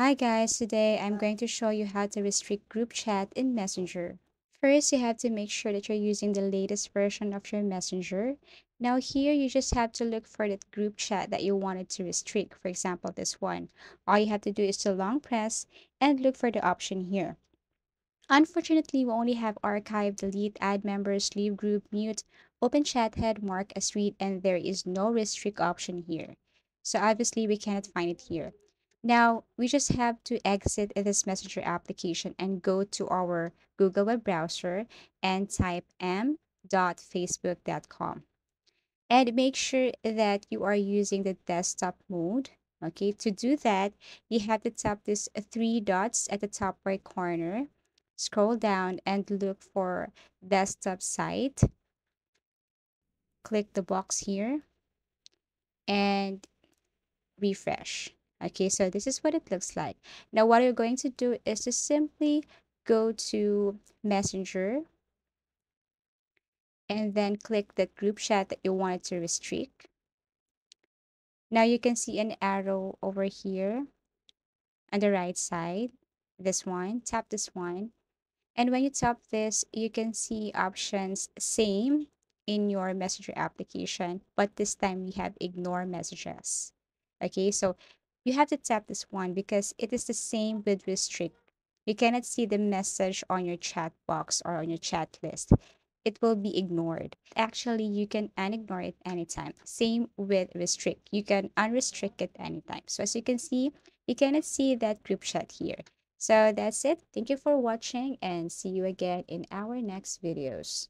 Hi guys, today I'm going to show you how to restrict group chat in Messenger. First, you have to make sure that you're using the latest version of your Messenger. Now here, you just have to look for that group chat that you wanted to restrict. For example, this one. All you have to do is to long press and look for the option here. Unfortunately, we only have archive, delete, add members, leave group, mute, open chat head, mark as read, and there is no restrict option here. So obviously, we cannot find it here. Now, we just have to exit this Messenger application and go to our Google web browser and type m.facebook.com. And make sure that you are using the desktop mode. Okay, to do that, you have to tap these three dots at the top right corner, scroll down and look for desktop site. Click the box here and refresh. Okay, so this is what it looks like. Now, what you're going to do is to simply go to Messenger and then click that group chat that you wanted to restrict. Now you can see an arrow over here on the right side. This one, tap this one. And when you tap this, you can see options same in your messenger application, but this time we have ignore messages. Okay, so you have to tap this one because it is the same with restrict. You cannot see the message on your chat box or on your chat list. It will be ignored. Actually, you can unignore it anytime. Same with restrict. You can unrestrict it anytime. So as you can see, you cannot see that group chat here. So that's it. Thank you for watching and see you again in our next videos.